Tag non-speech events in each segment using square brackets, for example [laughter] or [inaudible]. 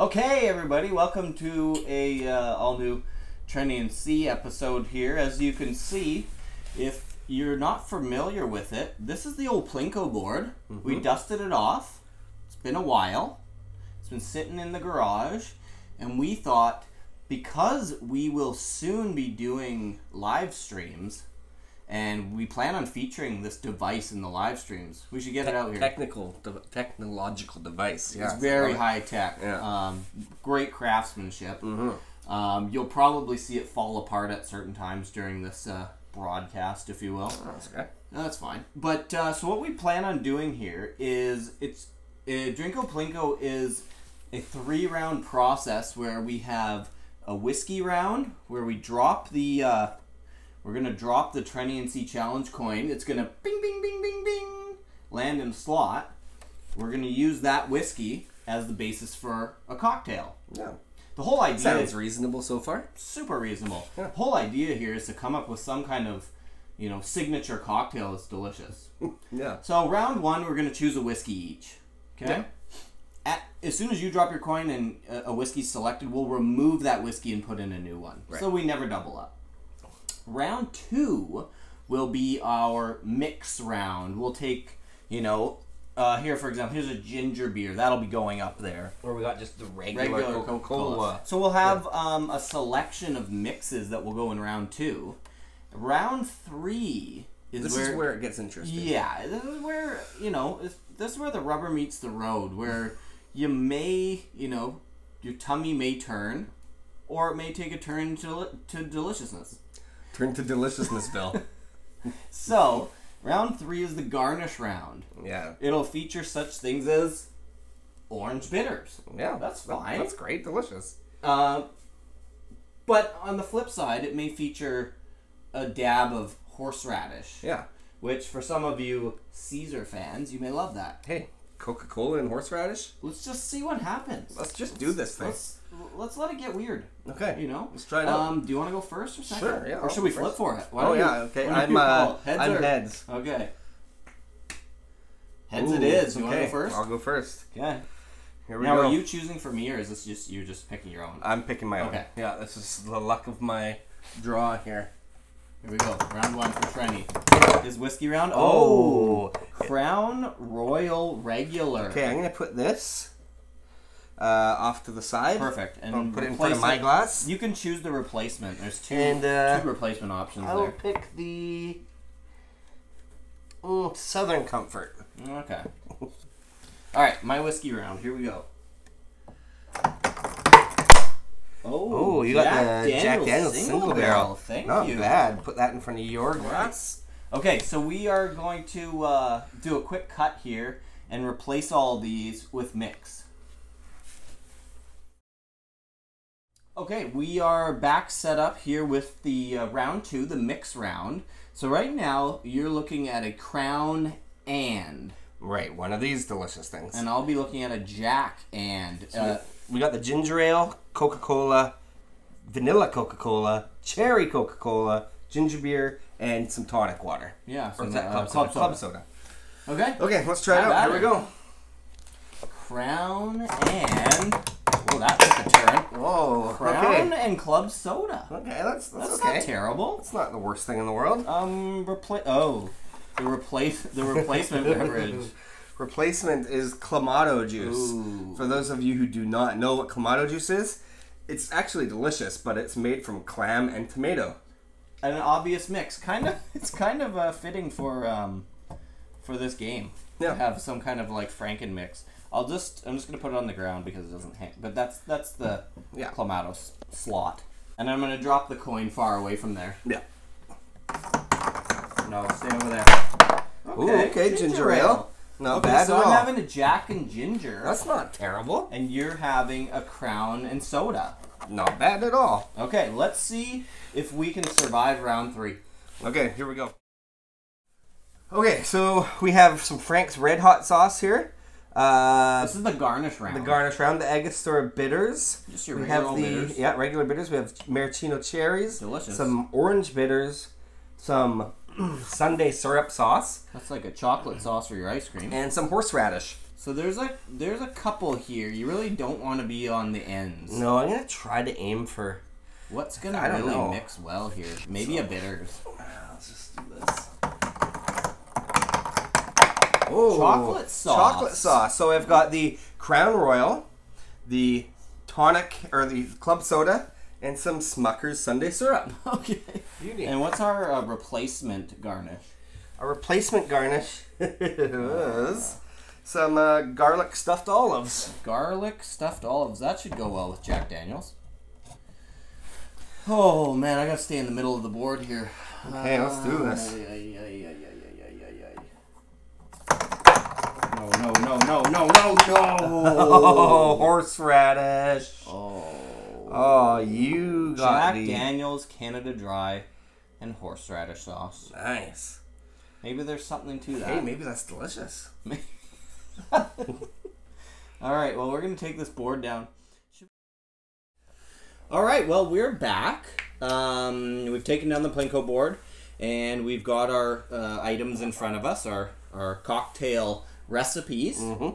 Okay, everybody, welcome to a uh, all new Trenny and C episode here. As you can see, if you're not familiar with it, this is the old Plinko board. We dusted it off. It's been a while. It's been sitting in the garage, and we thought because we will soon be doing live streams, and we plan on featuring this device in the live streams, we should get it out here. Technical, de- technological device. Yeah, It's very high tech. Yeah. Um, great craftsmanship. Mm-hmm. Um, you'll probably see it fall apart at certain times during this uh, broadcast, if you will. Oh, that's okay. No, that's fine. But uh, so what we plan on doing here is it's uh, Drinko Plinko is a three round process where we have a whiskey round where we drop the we're gonna drop the C challenge coin. It's gonna bing bing bing bing bing land in a slot. We're gonna use that whiskey as the basis for a cocktail. Yeah, The whole idea sounds reasonable so far. super reasonable. Yeah. The whole idea here is to come up with some kind of, you know, signature cocktail that's delicious. [laughs] Yeah. so round one, we're gonna choose a whiskey each. Okay. Yeah. At, as soon as you drop your coin and a, a whiskey's selected, we'll remove that whiskey and put in a new one. Right. So we never double up. Round two will be our mix round. We'll take, you know, uh, here for example, here's a ginger beer that'll be going up there Or we got just the regular, regular Coca Coca-Cola. So we'll have um, a selection of mixes that will go in round two. Round three is This where, is where it gets interesting. yeah, this is where you know this, this is where the rubber meets the road. Where you may you know your tummy may turn, or it may take a turn to to deliciousness. Turn to deliciousness, Bill. [laughs] So round three is the garnish round. yeah. It'll feature such things as orange bitters. Yeah. That's that- fine. That's great. Delicious. Uh, but on the flip side, it may feature a dab of horseradish, Yeah. which for some of you Caesar fans, you may love that. Hey, Coca Cola and horseradish. Let's just see what happens. Let's just do this thing. Let's let's let it get weird. Okay. You know. Let's try it out. Um, do you want to go first or second? Sure, yeah, Or I'll should we first. flip for it? Why oh don't you- yeah. Okay. I'm uh, heads I'm or- heads. Okay. Heads Ooh, it is. You want to okay. go first? I'll go first. Okay. Here we Now, go. are you choosing for me, or is this just you just picking your own? I'm picking my own. Okay. Yeah. This is the luck of my draw here. Here we go. Round one for Trenny. Is whiskey round? Oh. Crown Royal Regular. Okay, I'm gonna put this uh, off to the side. Perfect. And I'll put it in front of my it- glass. You can choose the replacement. There's two, And, uh, two replacement options I will there. pick the mm, Southern Comfort. Okay. [laughs] All right, my whiskey round. Here we go. Oh, you got the Jack Daniels single, barrel. Thank Not you. bad. Put that in front of your glass. Okay, so we are going to uh, do a quick cut here and replace all these with mix. Okay, we are back set up here with the uh, round two, the mix round. So right now you're looking at a crown and, Right, one of these delicious things. and I'll be looking at a jack and. Uh, we got the ginger ale, Coca Cola, vanilla Coca Cola, cherry Coca Cola, ginger beer, and some tonic water. yeah, Or some, is that uh, club, club soda? Club soda. Okay, Okay, let's try it out. at Here we go. crown and. Oh, that took a turn. Whoa. Crown Okay. and club soda. Okay, that's that's, That's okay. not terrible. It's not the worst thing in the world. Um, replace. Oh, the replace the replacement [laughs] beverage. Replacement is clamato juice. Ooh. For those of you who do not know what clamato juice is, it's actually delicious, but it's made from clam and tomato. An obvious mix. Kind of. [laughs] It's kind of uh, fitting for um, for this game. Yeah. To have some kind of like Franken mix. I'll just. I'm just gonna put it on the ground because it doesn't hang. But that's that's the Yeah. clamato s- slot. And I'm gonna drop the coin far away from there. Yeah. No, stay over there. Ooh, okay, ginger ale. Not Okay, bad so at I'm all. having a Jack and ginger, That's not terrible. and you're having a Crown and soda. Not bad at all. Okay, let's see if we can survive round three. Okay, here we go. Okay, so we have some Frank's Red Hot sauce here. Uh, This is the garnish round. the garnish round, the Angostura bitters. Just your we regular have the bitters. yeah regular bitters. We have maraschino cherries, Delicious. some orange bitters, some Sundae syrup sauce, That's like a chocolate sauce for your ice cream. and some horseradish. So there's like there's a couple here. You really don't want to be on the ends. No, I'm gonna try to aim for. What's gonna I really know. mix well here? Maybe a bitters. Ah, let's just do this. Oh, Chocolate sauce. Chocolate sauce. So I've got the Crown Royal, the tonic or the club soda, and some Smucker's Sundae syrup. [laughs] Okay. Beauty. And what's our uh, replacement garnish? A replacement garnish [laughs] is some uh, garlic stuffed olives. Garlic stuffed olives. That should go well with Jack Daniels. Oh man, I gotta stay in the middle of the board here. Okay, let's do this. Ay, ay, ay, ay, ay, ay, ay, ay. No, no, no, no, no, no, [laughs] Oh, no! horseradish. Oh. Oh, you got Jack the Daniels Canada Dry and horseradish sauce. nice. Maybe there's something to that. Hey, maybe that's delicious. [laughs] All right, well, we're going to take this board down. All right, well, we're back. Um, we've taken down the Plinko board, and we've got our uh, items in front of us, our, our cocktail recipes. Mm-hmm.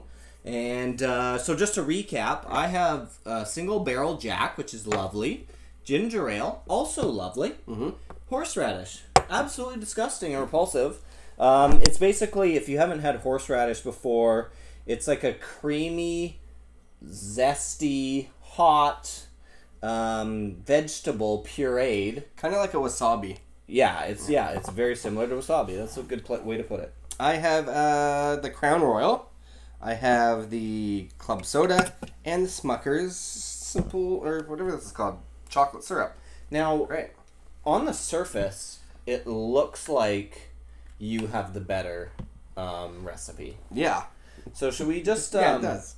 And uh, so, just to recap, I have a single barrel jack, which is lovely, ginger ale, also lovely, Mm-hmm. horseradish, absolutely disgusting and repulsive. Um, it's basically, if you haven't had horseradish before, it's like a creamy, zesty, hot um, vegetable pureed. Kind of like a wasabi. Yeah, it's yeah, it's very similar to wasabi. That's a good pl- way to put it. I have uh, the Crown Royal. I have the Club Soda and the Smucker's simple or whatever this is called, chocolate syrup. Now, Right. on the surface, it looks like you have the better um, recipe. Yeah. So should we just um, yeah, it does.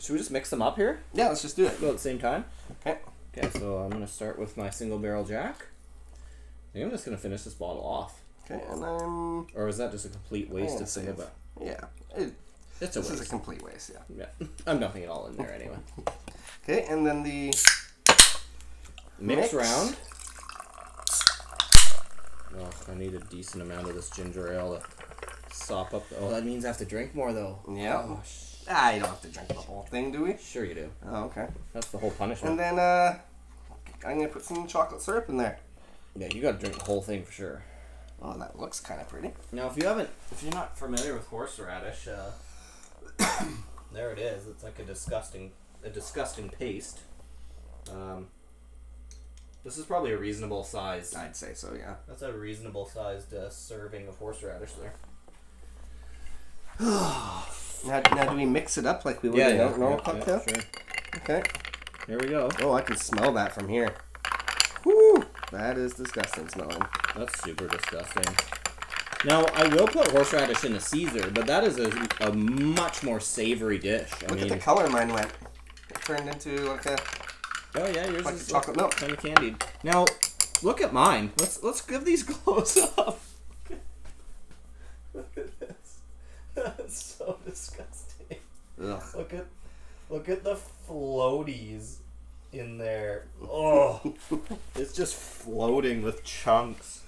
should we just mix them up here? Yeah, let's just do it. Go at the same time. Okay. Okay, so I'm gonna start with my single barrel jack. I think I'm just gonna finish this bottle off. Okay, and I'm Or is that just a complete waste of single barrel? yeah. It, It's a this is a complete waste. Yeah. yeah, I'm dumping it all in there anyway. [laughs] Okay, and then the Mix, Mix. round. Oh, I need a decent amount of this ginger ale to sop up. Oh, that means I have to drink more though. Yeah. Oh, sh- ah, you don't have to drink the whole thing, do we? sure you do. Oh, okay. That's the whole punishment. And then uh, I'm gonna put some chocolate syrup in there. yeah, you gotta drink the whole thing for sure. Oh, that looks kind of pretty. Now, if you haven't, if you're not familiar with horseradish, uh, there it is. It's like a disgusting, a disgusting paste. Um, this is probably a reasonable size. I'd say so. Yeah. That's a reasonable sized uh, serving of horseradish there. [sighs] Now, now, do we mix it up like we would in a normal cocktail? sure. Okay. Here we go. Oh, I can smell that from here. Whoo! That is disgusting smelling. That's super disgusting. Now, I will put horseradish in a Caesar, but that is a, a much more savory dish. I Look mean, at the color mine went. It turned into like a oh yeah, yours like is chocolate milk. kind of candied. Now, look at mine. Let's let's give these [laughs] close up. look at this. [laughs] That's so disgusting. Ugh. Look at look at the floaties in there. Oh, [laughs] it's just floating with chunks.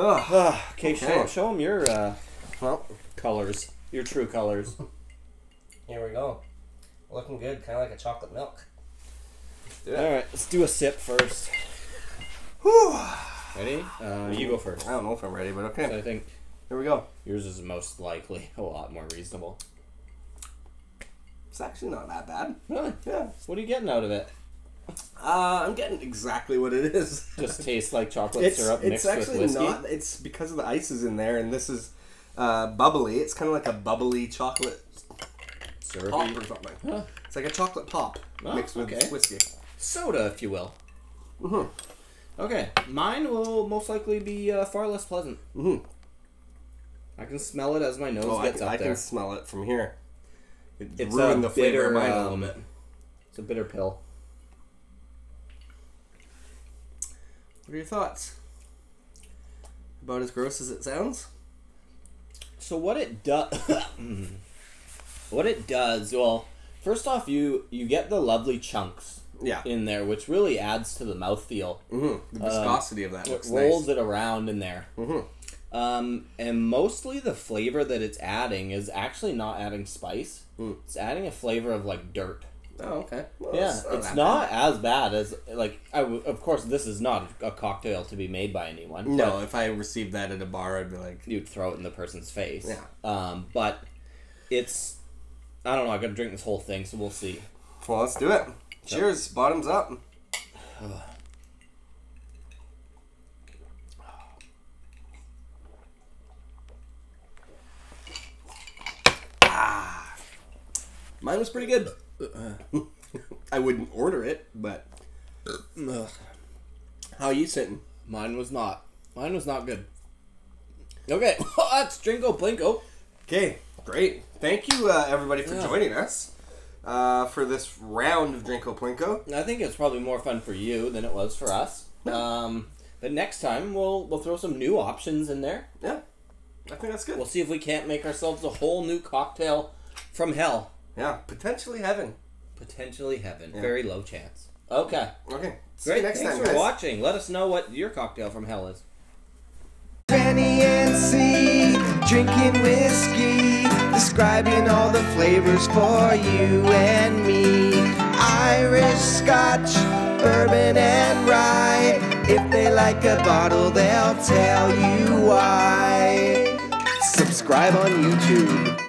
Ugh. okay, [sighs] Okay. show show them your uh, Well, colors, your true colors. [laughs] here we go. Looking good, kind of like a chocolate milk. All right, let's do a sip first. Whew. Ready? Uh, you go first. I don't know if I'm ready, but okay. I think Here we go. yours is most likely [laughs] a lot more reasonable. It's actually not that bad. Really? Yeah. What are you getting out of it? Uh, I'm getting exactly what it is. [laughs] Just tastes like chocolate it's syrup it's mixed with whiskey. It's actually not. It's because of the ice is in there, and this is uh, bubbly. It's kind of like a bubbly chocolate pop or something. Huh. It's like a chocolate pop Oh, mixed with okay. whiskey. soda, if you will. Mhm. Okay, mine will most likely be uh, far less pleasant. Mhm. I can smell it as my nose Oh, I, gets can, up I there. can smell it from here. It It's ruined the flavor of mine a little um, bit. It's a bitter pill. What are your thoughts? About as gross as it sounds? So what it does, [laughs] what it does, well, first off, you you get the lovely chunks Yeah. in there, which really adds to the mouthfeel. Mm-hmm. The viscosity of that It looks rolls nice. it around in there. Mhm. Um, and mostly the flavor that it's adding is actually not adding spice. Mm. It's adding a flavor of like dirt. Oh, okay. Well, Yeah, it's not it's not as bad as like. I w- of course, this is not a cocktail to be made by anyone. No, if I received that at a bar, I'd be like, you'd throw it in the person's face. Yeah. Um, but it's. I don't know. I got to drink this whole thing, so we'll see. well, let's do it. Cheers. Bottoms up. Ah. Mine was pretty good. [laughs] I wouldn't order it, but Ugh. how are you sitting? Mine was not. Mine was not good. Okay, [laughs] that's Drinko Plinko. Okay, great. Thank you, uh, everybody, for Yeah. joining us uh, for this round of Drinko Plinko. I think it's probably more fun for you than it was for us. Um, but next time we'll we'll throw some new options in there. Yeah, I think that's good. We'll see if we can't make ourselves a whole new cocktail from hell. Yeah, potentially heaven. Potentially heaven. Yeah. Very low chance. Okay. Okay, see Great. you next Thanks time, for guys. watching. Let us know what your cocktail from hell is. Trenny and C, drinking whiskey, describing all the flavors for you and me. Irish, Scotch, bourbon, and rye. If they like a bottle, they'll tell you why. Subscribe on YouTube.